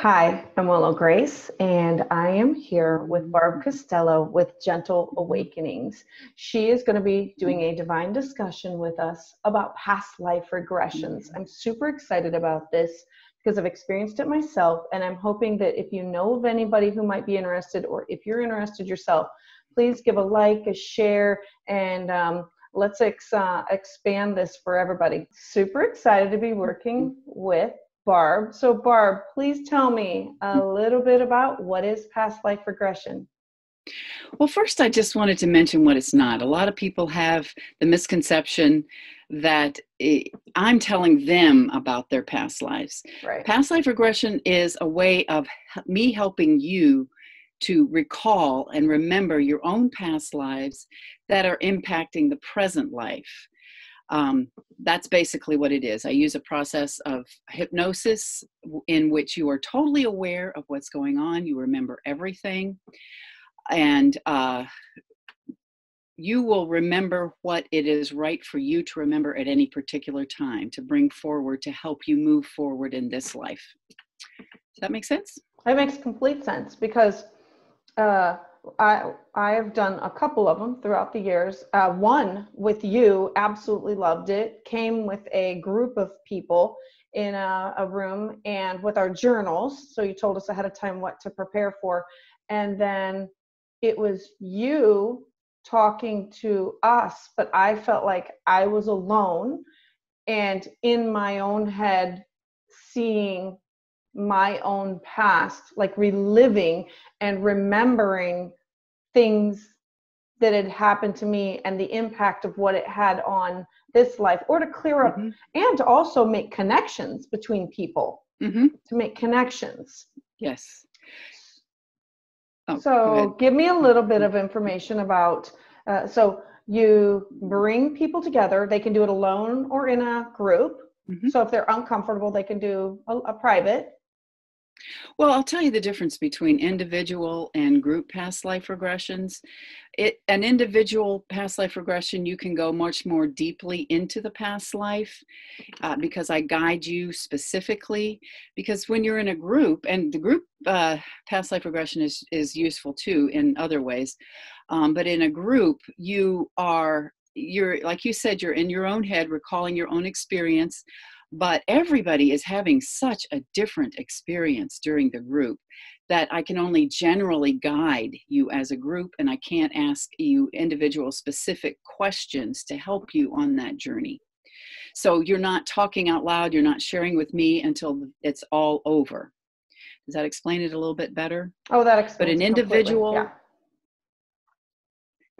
Hi, I'm Willow Grace, and I am here with Barb Costelloe with Gentle Awakenings. She is going to be doing a divine discussion with us about past life regressions. I'm super excited about this because I've experienced it myself, and I'm hoping that if you know of anybody who might be interested, or if you're interested yourself, please give a like, a share, and um, let's ex- uh, expand this for everybody. Super excited to be working with Barb. So, Barb, please tell me a mm. little bit about what is past life regression. Well, first, I just wanted to mention what it's not. A lot of people have the misconception that I'm telling them about their past lives. Right. Past life regression is a way of me helping you to recall and remember your own past lives that are impacting the present life. Um, that's basically what it is. I use a process of hypnosis in which you are totally aware of what's going on, you remember everything, and uh, you will remember what it is right for you to remember at any particular time to bring forward to help you move forward in this life. Does that make sense? That makes complete sense because uh, I I have done a couple of them throughout the years. Uh, one with you, absolutely loved it. Came with a group of people in a, a, room and with our journals. So you told us ahead of time what to prepare for, and then it was you talking to us, but I felt like I was alone and in my own head seeing my own past, like reliving and remembering things that had happened to me and the impact of what it had on this life, or to clear up mm-hmm. and to also make connections between people, mm-hmm. to make connections. Yes. Oh, so, give me a little bit of information about. Uh, so, you bring people together. They can do it alone or in a group. Mm-hmm. So, if they're uncomfortable, they can do a, a private. Well, I'll tell you the difference between individual and group past life regressions. It, an individual past life regression, you can go much more deeply into the past life uh, because I guide you specifically. Because when you're in a group, and the group uh, past life regression is, is useful too in other ways, um, but in a group, you are, you're, like you said, you're in your own head, recalling your own experience but everybody is having such a different experience during the group that I can only generally guide you as a group and I can't ask you individual specific questions to help you on that journey. So you're not talking out loud, you're not sharing with me until it's all over. Does that explain it a little bit better? Oh, that explains But an individual. Yeah.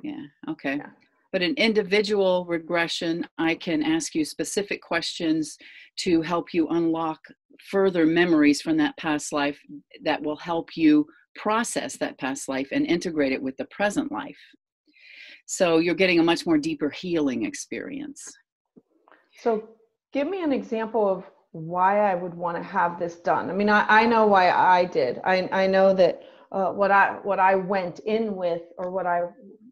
yeah okay. Yeah. But an individual regression, I can ask you specific questions to help you unlock further memories from that past life that will help you process that past life and integrate it with the present life. So you're getting a much more deeper healing experience. So, give me an example of why I would want to have this done. I mean, I, I know why I did. I, I know that uh, what I what I went in with or what I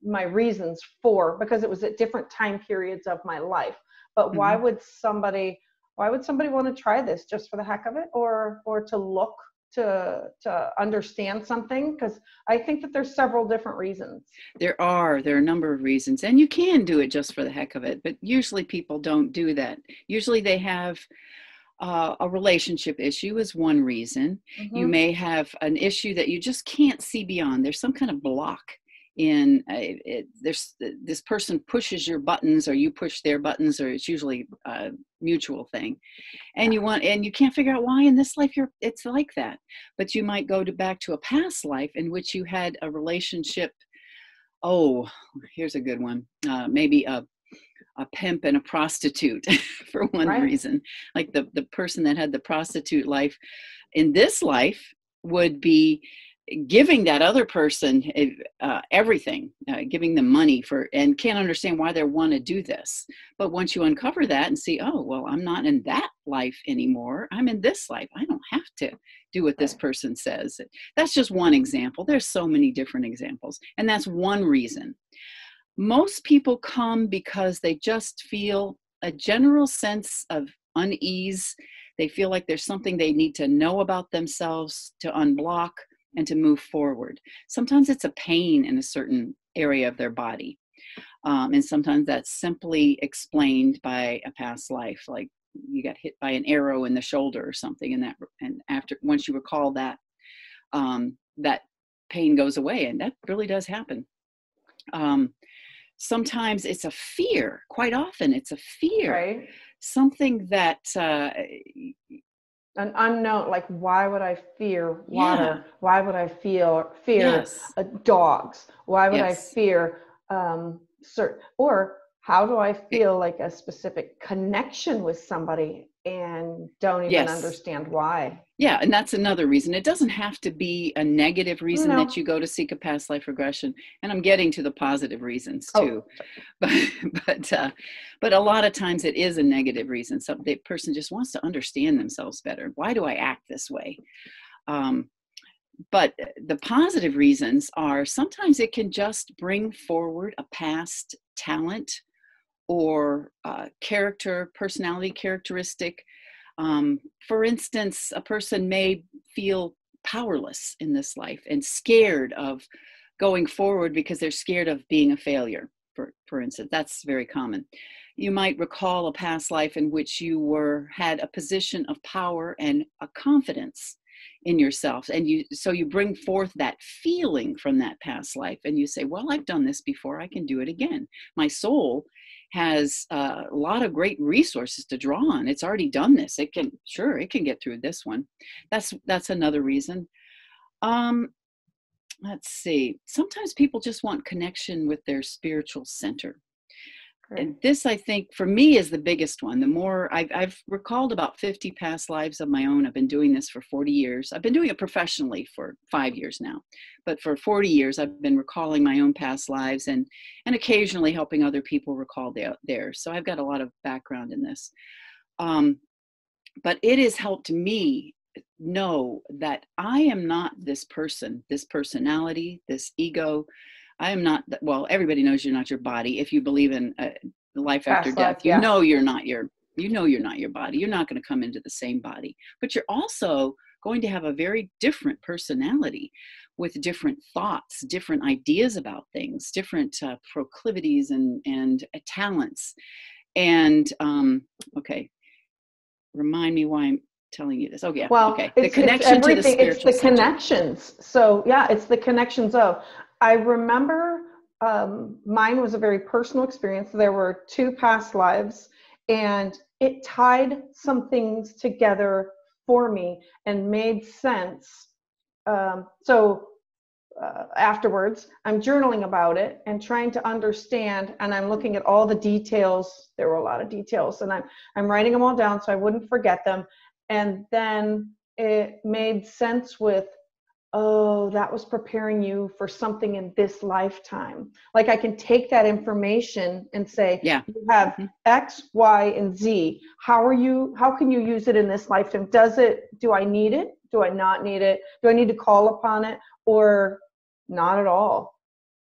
my reasons for because it was at different time periods of my life but mm-hmm. why would somebody why would somebody want to try this just for the heck of it or or to look to to understand something because i think that there's several different reasons there are there are a number of reasons and you can do it just for the heck of it but usually people don't do that usually they have uh, a relationship issue is one reason. Mm-hmm. You may have an issue that you just can't see beyond. There's some kind of block in a, it, there's this person pushes your buttons or you push their buttons or it's usually a mutual thing. And you want and you can't figure out why in this life you're it's like that. But you might go to back to a past life in which you had a relationship oh here's a good one uh, maybe a a pimp and a prostitute for one right. reason. Like the the person that had the prostitute life in this life would be giving that other person eh, uh, everything uh, giving them money for and can't understand why they want to do this. But once you uncover that and see oh well i'm not in that life anymore. I'm in this life. I don't have to do what this person says. That's just one example. There's so many different examples and that's one reason. Most people come because they just feel a general sense of unease. They feel like there's something they need to know about themselves to unblock and to move forward. Sometimes it's a pain in a certain area of their body. Um, and sometimes that's simply explained by a past life, like you got hit by an arrow in the shoulder or something, and that, and after once you recall that, um, that pain goes away, and that really does happen. Um, sometimes it's a fear. Quite often, it's a fear, right. something that uh, an unknown like why would i fear water yeah. why would i feel fear yes. uh, dogs why would yes. i fear um certain or how do i feel like a specific connection with somebody and don't even yes. understand why yeah and that's another reason it doesn't have to be a negative reason no. that you go to seek a past life regression and i'm getting to the positive reasons oh. too oh. but but uh, but a lot of times it is a negative reason so the person just wants to understand themselves better why do i act this way um, but the positive reasons are sometimes it can just bring forward a past talent or uh, character, personality characteristic. Um, for instance, a person may feel powerless in this life and scared of going forward because they're scared of being a failure, for, for instance. That's very common. You might recall a past life in which you were had a position of power and a confidence in yourself and you so you bring forth that feeling from that past life and you say well i've done this before i can do it again my soul has a lot of great resources to draw on. It's already done this. It can sure it can get through this one. That's that's another reason. Um, let's see. Sometimes people just want connection with their spiritual center. And this, I think, for me, is the biggest one. The more I've, I've recalled about 50 past lives of my own. I've been doing this for 40 years. I've been doing it professionally for five years now, but for 40 years, I've been recalling my own past lives and and occasionally helping other people recall their, theirs. So I've got a lot of background in this. Um, but it has helped me know that I am not this person, this personality, this ego I am not, well, everybody knows you're not your body. If you believe in uh, life after Past death, life, yeah. you know you're not your, you know you're not your body. You're not going to come into the same body, but you're also going to have a very different personality with different thoughts, different ideas about things, different uh, proclivities and, and uh, talents. And, um, okay, remind me why I'm telling you this. Oh yeah. Well, okay. The connection to the spiritual It's the center. connections. So yeah, it's the connections of I remember um, mine was a very personal experience. There were two past lives, and it tied some things together for me and made sense. Um, so uh, afterwards, I'm journaling about it and trying to understand, and I'm looking at all the details. There were a lot of details, and I'm I'm writing them all down so I wouldn't forget them. And then it made sense with oh, that was preparing you for something in this lifetime. Like I can take that information and say, yeah. you have mm-hmm. X, Y, and Z. How are you, how can you use it in this lifetime? Does it, do I need it? Do I not need it? Do I need to call upon it or not at all?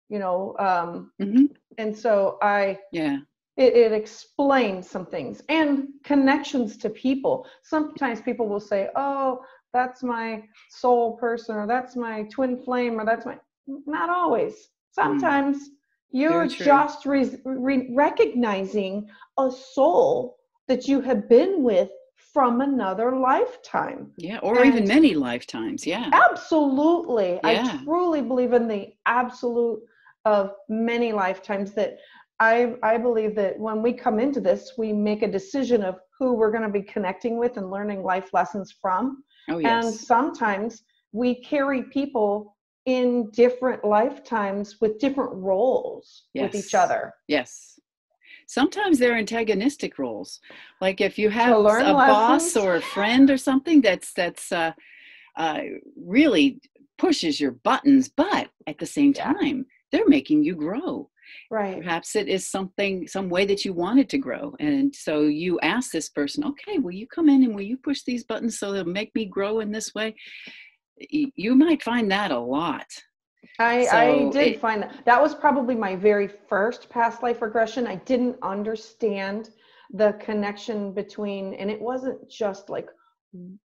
You know, um, mm-hmm. and so I, yeah. It, it explains some things and connections to people. Sometimes people will say, "Oh, that's my soul person or that's my twin flame or that's my not always mm. sometimes mm. you're just re- re- recognizing a soul that you have been with from another lifetime yeah or and even many lifetimes yeah absolutely yeah. i truly believe in the absolute of many lifetimes that I, I believe that when we come into this, we make a decision of who we're going to be connecting with and learning life lessons from. Oh, yes. And sometimes we carry people in different lifetimes with different roles yes. with each other. Yes. Sometimes they're antagonistic roles. Like if you have a lessons. boss or a friend or something that's that's uh, uh, really pushes your buttons, but at the same time, they're making you grow right. Perhaps it is something some way that you wanted to grow. And so you ask this person okay will you come in and will you push these buttons so they'll make me grow in this way? You might find that a lot. I, so I did it, find that. That was probably my very first past life regression. I didn't understand the connection between and it wasn't just like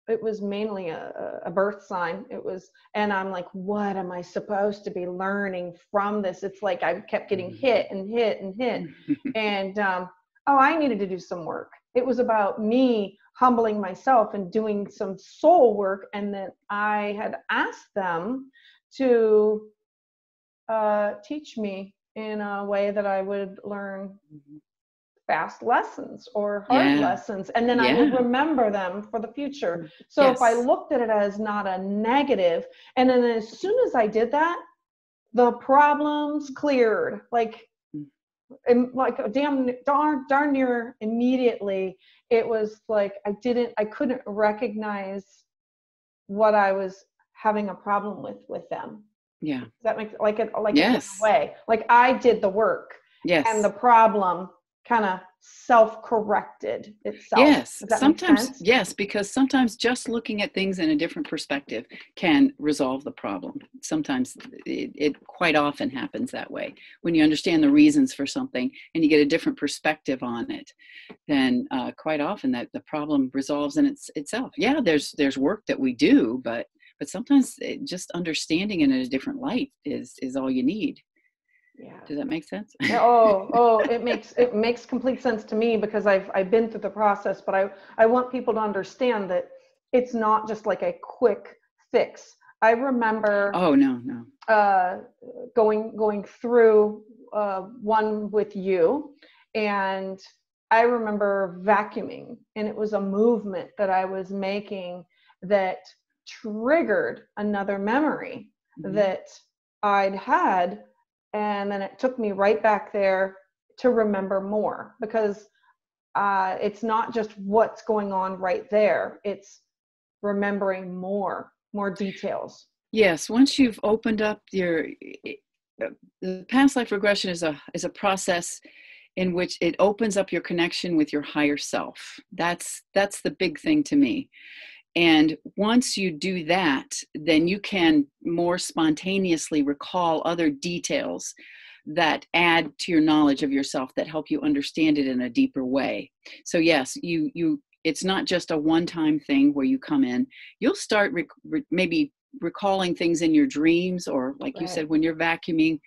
it was mainly a, a birth sign. It was and i'm like what am i supposed to be learning from this? It's like i kept getting mm-hmm. hit and hit and hit. And um, oh i needed to do some work. It was about me humbling myself and doing some soul work and then i had asked them to uh, teach me in a way that i would learn mm-hmm fast lessons or hard yeah. lessons and then yeah. i would remember them for the future so yes. if i looked at it as not a negative and then as soon as i did that the problems cleared like hmm. and like oh, damn darn darn near immediately it was like i didn't i couldn't recognize what i was having a problem with with them yeah Does that makes like it like yes. way like i did the work yes and the problem kind of self-corrected itself. Yes, sometimes yes, because sometimes just looking at things in a different perspective can resolve the problem. Sometimes it, it, quite often happens that way. When you understand the reasons for something and you get a different perspective on it, then uh, quite often that the problem resolves in its, itself. Yeah, there's there's work that we do, but but sometimes it, just understanding it in a different light is is all you need yeah. Does that make sense? Oh oh it makes it makes complete sense to me because i've i've been through the process but i i want people to understand that it's not just like a quick fix. I remember oh no no. uh going going through uh one with you and i remember vacuuming and it was a movement that i was making that triggered another memory mm-hmm. that i'd had and then it took me right back there to remember more because uh, it's not just what's going on right there it's remembering more more details. Yes once you've opened up your the past life regression is a is a process in which it opens up your connection with your higher self. That's that's the big thing to me and once you do that, then you can more spontaneously recall other details that add to your knowledge of yourself that help you understand it in a deeper way. So yes, you you it's not just a one-time thing where you come in. You'll start rec- re- maybe recalling things in your dreams or like right. you said when you're vacuuming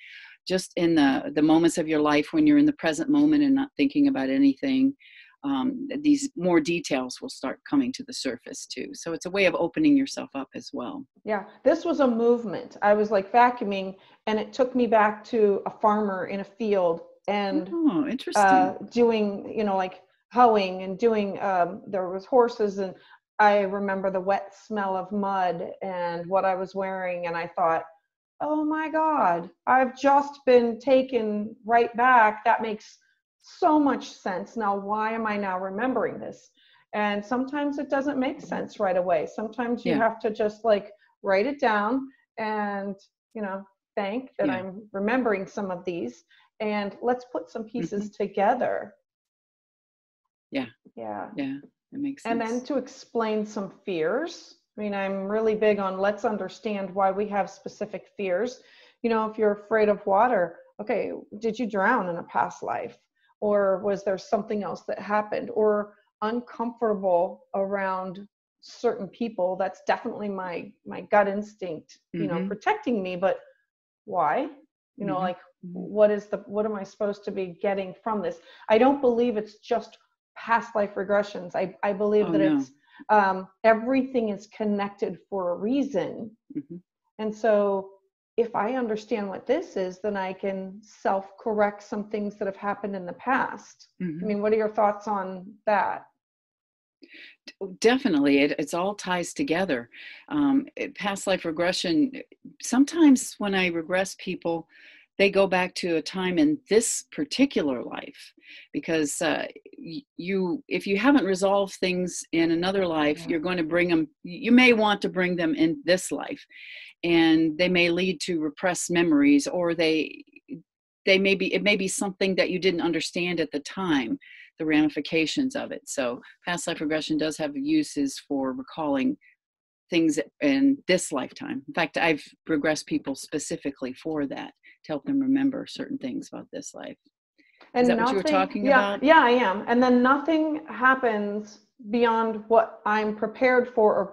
just in the the moments of your life when you're in the present moment and not thinking about anything um, these more details will start coming to the surface too. So it's a way of opening yourself up as well. Yeah, this was a movement. I was like vacuuming, and it took me back to a farmer in a field and oh, interesting. Uh, doing, you know, like hoeing and doing. Um, there was horses, and I remember the wet smell of mud and what I was wearing, and I thought. Oh my God, I've just been taken right back. That makes so much sense. Now, why am I now remembering this? And sometimes it doesn't make sense right away. Sometimes you yeah. have to just like write it down and, you know, thank that yeah. I'm remembering some of these and let's put some pieces mm-hmm. together. Yeah. Yeah. Yeah. It makes sense. And then to explain some fears. I mean, I'm really big on let's understand why we have specific fears. You know, if you're afraid of water, okay, did you drown in a past life? Or was there something else that happened or uncomfortable around certain people that's definitely my my gut instinct you mm-hmm. know protecting me but why you know mm-hmm. like mm-hmm. what is the what am i supposed to be getting from this i don't believe it's just past life regressions i i believe oh, that no. it's um everything is connected for a reason mm-hmm. and so if I understand what this is, then I can self correct some things that have happened in the past. Mm-hmm. I mean, what are your thoughts on that? Definitely, it it's all ties together. Um, past life regression. Sometimes when I regress people, they go back to a time in this particular life because uh, you if you haven't resolved things in another life yeah. you're going to bring them you may want to bring them in this life and they may lead to repressed memories or they they may be it may be something that you didn't understand at the time the ramifications of it so past life regression does have uses for recalling things in this lifetime in fact i've regressed people specifically for that to help them remember certain things about this life And Is that nothing, what you were talking yeah, about? Yeah, I am. And then nothing happens beyond what I'm prepared for or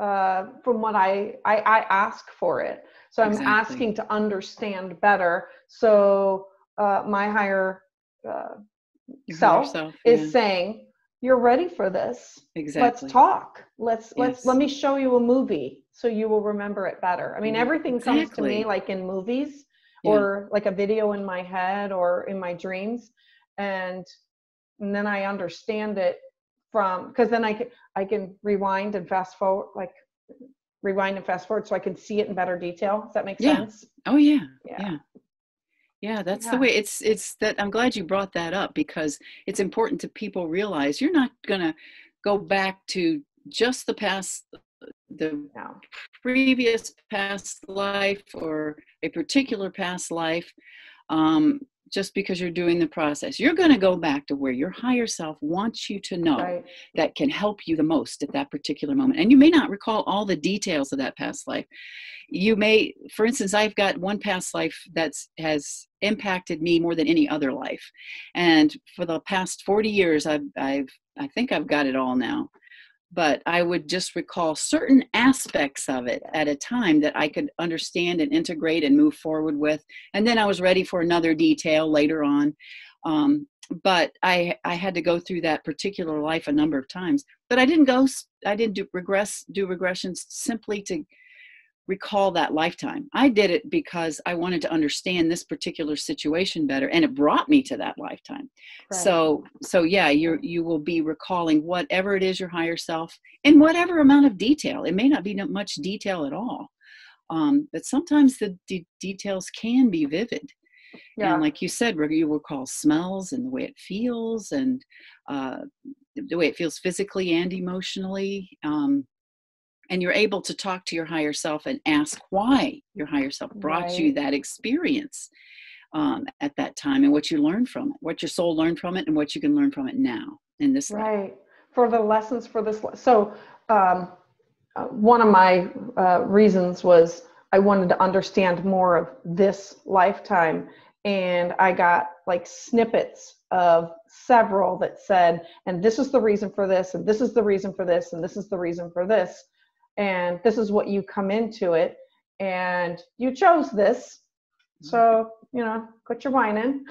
uh, from what I, I, I ask for it. So I'm Exactly. asking to understand better. So uh, my higher uh, self self, is yeah, saying, "You're ready for this. exactly. Let's talk. Let's let's let me show you a movie so you will remember it better." I mean, everything comes to me like in movies Yeah. or like a video in my head or in my dreams, and and then I understand it from because then I can I can rewind and fast forward like rewind and fast forward so I can see it in better detail. Does that make Yeah. sense? Oh yeah, Yeah. yeah. Yeah, that's Yeah. the way it's it's that I'm glad you brought that up because it's important to people realize you're not going to go back to just the past the Yeah. previous past life or a particular past life um, just because you're doing the process. You're going to go back to where your higher self wants you to know Right. that can help you the most at that particular moment. And you may not recall all the details of that past life. You may, for instance, I've got one past life that's has impacted me more than any other life. And for the past 40 years, I've, I've I think I've got it all now. But I would just recall certain aspects of it at a time that I could understand and integrate and move forward with. And then I was ready for another detail later on. Um, but I I had to go through that particular life a number of times. But I didn't go. I didn't do regress do regressions simply to recall that lifetime. I did it because I wanted to understand this particular situation better, and it brought me to that lifetime. Right. So so yeah, you you will be recalling whatever it is your higher self in whatever amount of detail. It may not be much detail at all. Um, but sometimes the de- details can be vivid yeah. and like you said you recall smells and the way it feels and uh, the way it feels physically and emotionally um, and you're able to talk to your higher self and ask why your higher self brought you that experience um, at that time and what you learned from it what your soul learned from it and what you can learn from it now in this life. Right. For the lessons for this. le- So, um, uh, one of my uh, reasons was I wanted to understand more of this lifetime. And I got like snippets of several that said, and this is the reason for this, and this is the reason for this, and this is the reason for this. And this is what you come into it. And you chose this. So, mm-hmm. you know, quit your whining.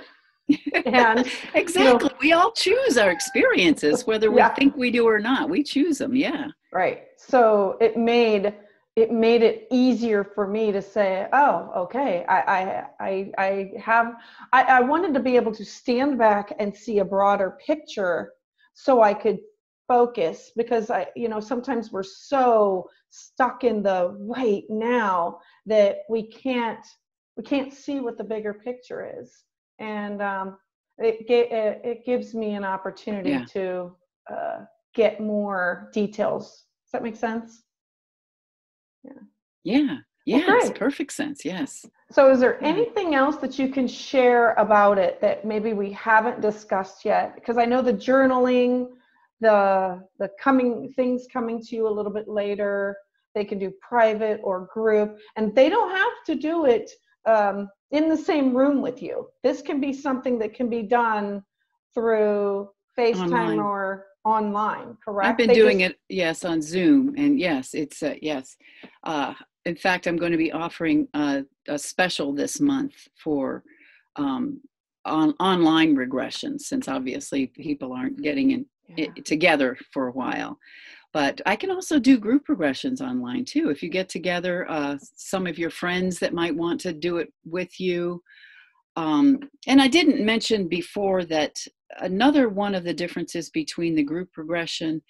And exactly we all choose our experiences whether we Yeah. think we do or not we choose them yeah Right. So it made it made it easier for me to say, oh, okay, I I I, I have I, I wanted to be able to stand back and see a broader picture so I could focus because I you know sometimes we're so stuck in the right now that we can't we can't see what the bigger picture is and um, it, it it gives me an opportunity Yeah. to uh, get more details. Does that make sense? yeah yeah Well, it's perfect sense yes So, is there anything else that you can share about it that maybe we haven't discussed yet? Because I know the journaling, the the coming things coming to you a little bit later. They can do private or group, and they don't have to do it um, in the same room with you. This can be something that can be done through FaceTime Online. or online. Correct? I've been They doing just- it, yes, on Zoom, and yes, it's uh, yes. Uh, in fact, I'm going to be offering a, a special this month for um, on online regressions, since obviously people aren't getting in, Yeah. it together for a while. But I can also do group regressions online too. If you get together, uh, some of your friends that might want to do it with you. Um, and I didn't mention before that another one of the differences between the group regression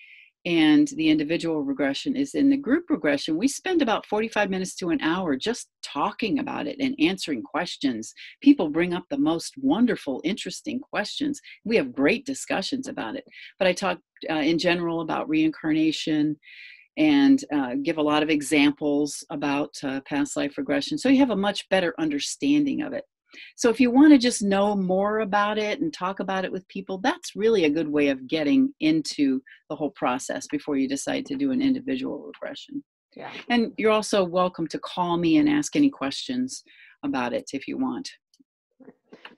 and the individual regression is in the group regression, we spend about 45 minutes to an hour just talking about it and answering questions. People bring up the most wonderful, interesting questions. We have great discussions about it. But I talk uh, in general about reincarnation and uh, give a lot of examples about uh, past life regression. So you have a much better understanding of it. So if you want to just know more about it and talk about it with people, that's really a good way of getting into the whole process before you decide to do an individual regression. yeah. And you're also welcome to call me and ask any questions about it if you want.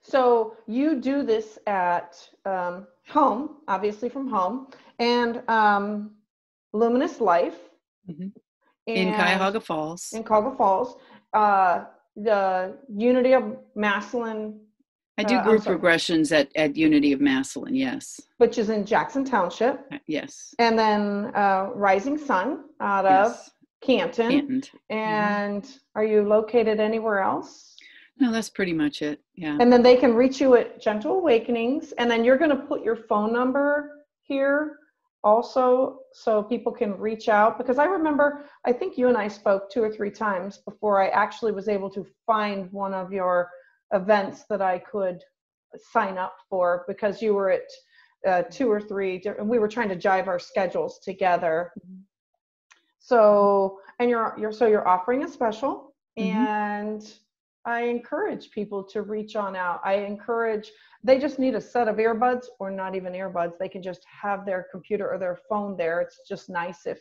So you do this at um, home, obviously from home, and um, Luminous Life mm-hmm. in Cuyahoga Falls. In Cuyahoga Falls, uh, the Unity of Massillon. I do uh, group regressions at, at Unity of Massillon, yes. Which is in Jackson Township. Uh, yes. And then uh, Rising Sun out of yes. Canton. Canton. And are you located anywhere else? No, that's pretty much it. Yeah. And then they can reach you at Gentle Awakenings. And then you're going to put your phone number here also so people can reach out because I remember I think you and I spoke two or three times before I actually was able to find one of your events that I could sign up for because you were at uh, two or three and we were trying to jive our schedules together. Mm-hmm. So and you're you're so you're offering a special mm-hmm. and I encourage people to reach on out. I encourage they just need a set of earbuds or not even earbuds. They can just have their computer or their phone there. It's just nice if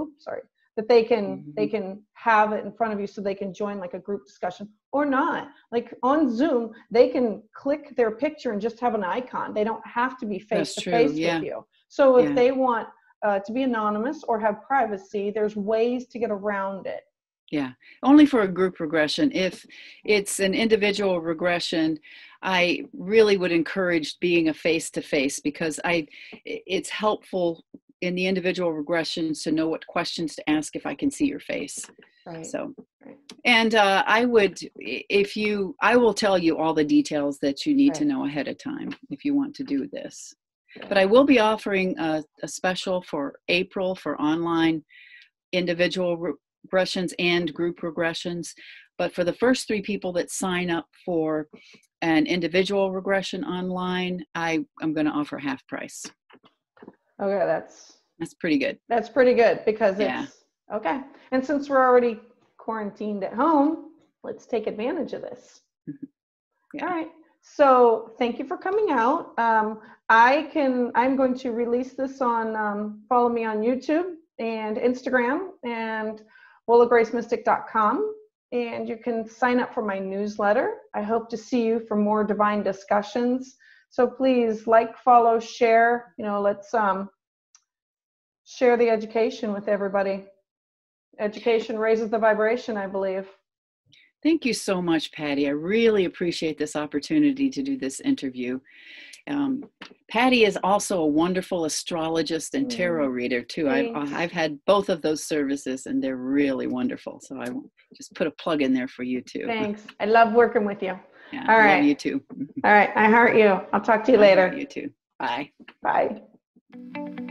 oops, sorry, that they can mm-hmm. they can have it in front of you so they can join like a group discussion or not. Like on Zoom, they can click their picture and just have an icon. They don't have to be face to face with you. So if yeah. they want uh, to be anonymous or have privacy, there's ways to get around it. Yeah, only for a group regression. If it's an individual regression, I really would encourage being a face to face because I it's helpful in the individual regressions to know what questions to ask if I can see your face. Right. So, and uh, I would, if you, I will tell you all the details that you need right. to know ahead of time if you want to do this. But I will be offering a, a special for April for online individual regressions and group regressions. But for the first three people that sign up for an individual regression online, I am going to offer half price. Okay, that's that's pretty good. That's pretty good because it's yeah. okay. And since we're already quarantined at home, let's take advantage of this. Mm-hmm. Yeah. All right. So thank you for coming out. Um, I can. I'm going to release this on. Um, follow me on YouTube and Instagram and willowgracemystik.com and you can sign up for my newsletter. I hope to see you for more divine discussions. So please like, follow, share. You know, let's um, share the education with everybody. Education raises the vibration, I believe. Thank you so much, Patty. I really appreciate this opportunity to do this interview. Um, Patty is also a wonderful astrologist and tarot mm. reader too. I've, I've had both of those services and they're really wonderful. So I just put a plug in there for you too. Thanks. I love working with you. Yeah, All right. you too. All right. I heart you. I'll talk to you I later. You too. Bye. Bye.